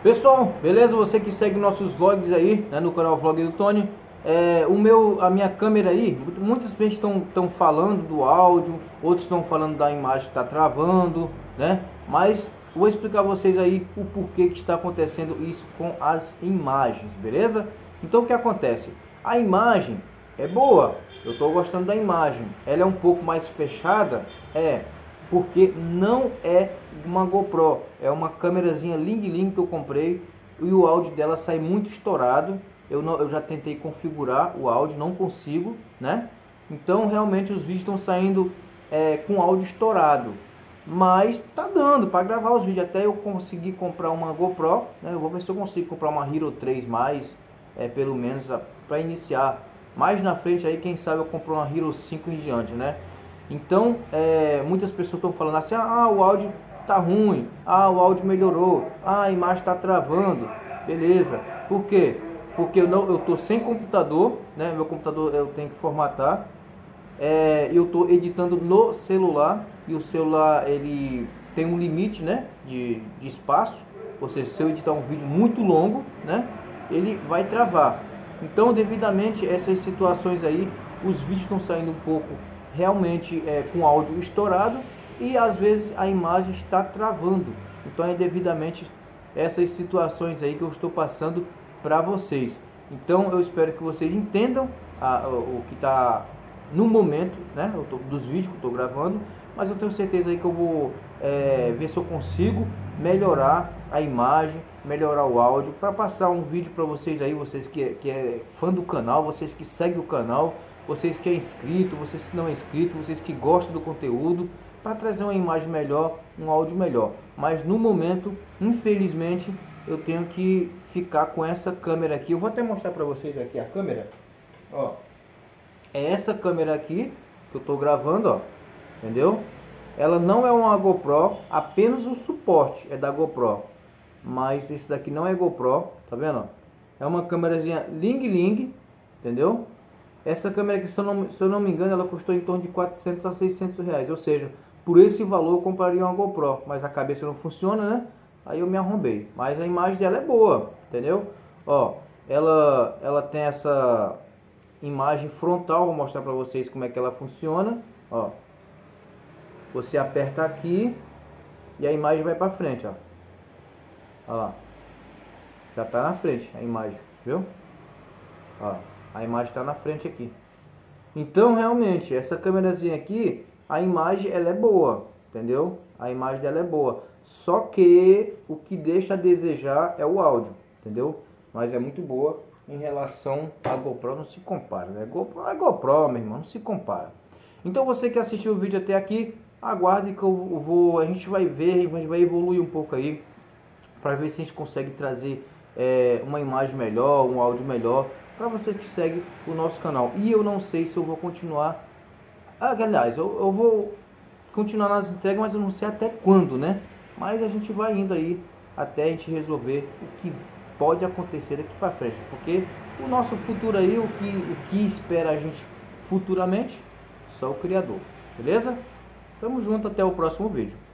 Pessoal, beleza? Você que segue nossos vlogs aí, né, no canal Vlog do Tony. É, o meu, a minha câmera aí, muitas pessoas estão falando do áudio, outros estão falando da imagem que está travando, né? Mas vou explicar vocês aí o porquê que está acontecendo isso com as imagens, beleza? Então o que acontece? A imagem é boa, eu estou gostando da imagem. Ela é um pouco mais fechada, é, porque não é uma GoPro, é uma câmerazinha Ling Ling que eu comprei e o áudio dela sai muito estourado. Eu, não, eu já tentei configurar o áudio, não consigo, né? Então realmente os vídeos estão saindo é, com áudio estourado, mas tá dando para gravar os vídeos. Até eu conseguir comprar uma GoPro, né? Eu vou ver se eu consigo comprar uma Hero 3 mais, é, pelo menos para iniciar. Mais na frente aí, quem sabe eu compro uma Hero 5 em diante, né? Então, é, muitas pessoas estão falando assim, ah, o áudio tá ruim, ah, o áudio melhorou, ah, a imagem está travando, beleza. Por quê? Porque eu não, eu tô sem computador, né? Meu computador eu tenho que formatar. É, eu estou editando no celular e o celular ele tem um limite, né? De, de espaço. Ou seja, se eu editar um vídeo muito longo, né? Ele vai travar. Então, devidamente essas situações aí, os vídeos estão saindo um pouco realmente é, com áudio estourado e às vezes a imagem está travando. Então é devidamente essas situações aí que eu estou passando para vocês. Então eu espero que vocês entendam a, o, que está no momento, né, tô, dos vídeos que estou gravando, mas eu tenho certeza aí que eu vou é, ver se eu consigo melhorar a imagem, melhorar o áudio, para passar um vídeo para vocês aí, vocês que, é, que é fã do canal, vocês que seguem o canal, vocês que é inscrito, vocês que não é inscrito, vocês que gostam do conteúdo, para trazer uma imagem melhor, um áudio melhor. Mas no momento, infelizmente, eu tenho que ficar com essa câmera aqui. Eu vou até mostrar para vocês aqui a câmera. Ó, é essa câmera aqui que eu estou gravando, ó, entendeu? Ela não é uma GoPro, apenas o suporte é da GoPro. Mas esse daqui não é GoPro, tá vendo? É uma câmerazinha Ling Ling, entendeu? Essa câmera aqui, se eu, não, se eu não me engano, ela custou em torno de 400 a 600 reais. Ou seja, por esse valor eu compraria uma GoPro. Mas a cabeça não funciona, né? Aí eu me arrombei. Mas a imagem dela é boa, entendeu? Ó, ela, ela tem essa imagem frontal. Vou mostrar pra vocês como é que ela funciona. Ó, você aperta aqui e a imagem vai pra frente, ó. Olha lá. Já tá na frente a imagem, viu? Ó. A imagem está na frente aqui. Então, realmente, essa câmerazinha aqui, a imagem ela é boa, entendeu? A imagem dela é boa. Só que o que deixa a desejar é o áudio, entendeu? Mas é muito boa em relação à GoPro, não se compara, né? GoPro é GoPro, meu irmão, não se compara. Então você que assistiu o vídeo até aqui, aguarde que eu vou, a gente vai ver, a gente vai evoluir um pouco aí, para ver se a gente consegue trazer é, uma imagem melhor, um áudio melhor para você que segue o nosso canal. E eu não sei se eu vou continuar. Ah, aliás, eu, eu vou continuar nas entregas, mas eu não sei até quando, né? Mas a gente vai indo aí até a gente resolver o que pode acontecer daqui para frente, porque o nosso futuro aí, o que, o que espera a gente futuramente, só o Criador, beleza? Tamo junto, até o próximo vídeo.